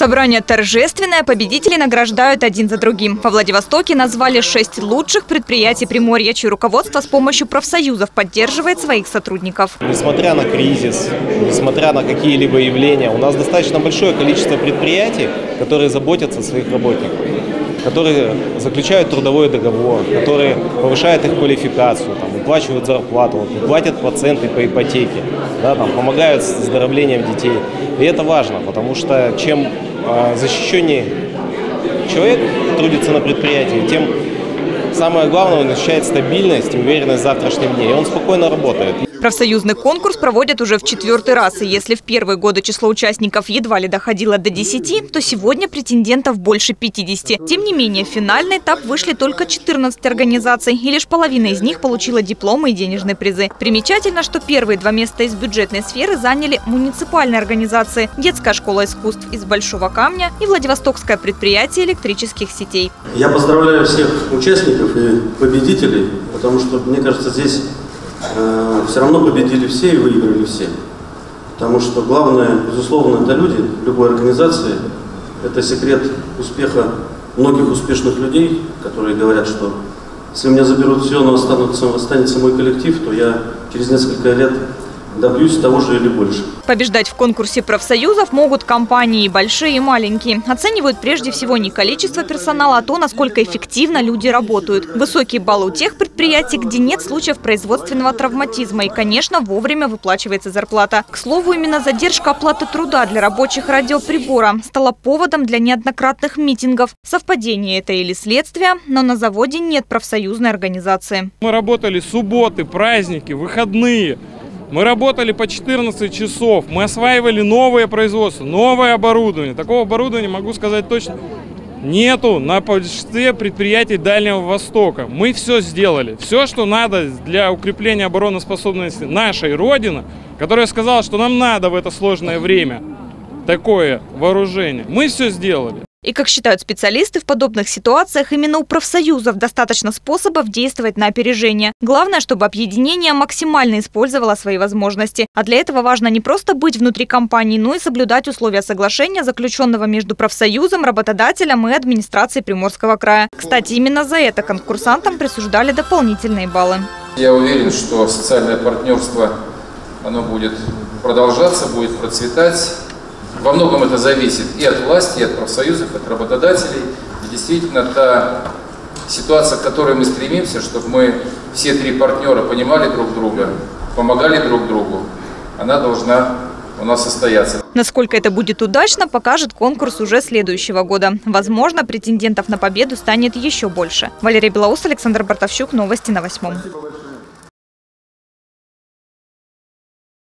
Собрание торжественное, победители награждают один за другим. Во Владивостоке назвали шесть лучших предприятий Приморья, чье руководство с помощью профсоюзов поддерживает своих сотрудников. Несмотря на кризис, несмотря на какие-либо явления, у нас достаточно большое количество предприятий, которые заботятся о своих работниках которые заключают трудовой договор, которые повышают их квалификацию, там, выплачивают зарплату, платят проценты по ипотеке, да, там, помогают с оздоровлением детей. И это важно, потому что чем защищеннее человек трудится на предприятии, тем самое главное, он ощущает стабильность и уверенность в завтрашнем дне, и он спокойно работает. Профсоюзный конкурс проводят уже в четвертый раз. И если в первые годы число участников едва ли доходило до 10, то сегодня претендентов больше 50. Тем не менее, в финальный этап вышли только 14 организаций. И лишь половина из них получила дипломы и денежные призы. Примечательно, что первые два места из бюджетной сферы заняли муниципальные организации. Детская школа искусств из Большого Камня и Владивостокское предприятие электрических сетей. Я поздравляю всех участников и победителей, потому что, мне кажется, здесь Э, все равно победили все и выиграли все. Потому что главное, безусловно, это люди любой организации. Это секрет успеха многих успешных людей, которые говорят, что если меня заберут все, но останутся, останется мой коллектив, то я через несколько лет добьюсь того же или больше. Побеждать в конкурсе профсоюзов могут компании большие и маленькие. Оценивают прежде всего не количество персонала, а то, насколько эффективно люди работают. Высокие баллы у тех предприятий, где нет случаев производственного травматизма. И, конечно, вовремя выплачивается зарплата. К слову, именно задержка оплаты труда для рабочих радиоприбора стала поводом для неоднократных митингов. Совпадение это или следствие, но на заводе нет профсоюзной организации. Мы работали субботы, праздники, выходные. Мы работали по 14 часов, мы осваивали новое производство, новое оборудование. Такого оборудования, могу сказать точно, нету на большинстве предприятий Дальнего Востока. Мы все сделали. Все, что надо для укрепления обороноспособности нашей Родины, которая сказала, что нам надо в это сложное время такое вооружение, мы все сделали. И, как считают специалисты, в подобных ситуациях именно у профсоюзов достаточно способов действовать на опережение. Главное, чтобы объединение максимально использовало свои возможности. А для этого важно не просто быть внутри компании, но и соблюдать условия соглашения, заключенного между профсоюзом, работодателем и администрацией Приморского края. Кстати, именно за это конкурсантам присуждали дополнительные баллы. Я уверен, что социальное партнерство оно будет продолжаться, будет процветать. Во многом это зависит и от власти, и от профсоюзов, от работодателей. И действительно, та ситуация, к которой мы стремимся, чтобы мы все три партнера понимали друг друга, помогали друг другу, она должна у нас состояться. Насколько это будет удачно, покажет конкурс уже следующего года. Возможно, претендентов на победу станет еще больше. Валерия Белоус, Александр Бартовщук. Новости на восьмом.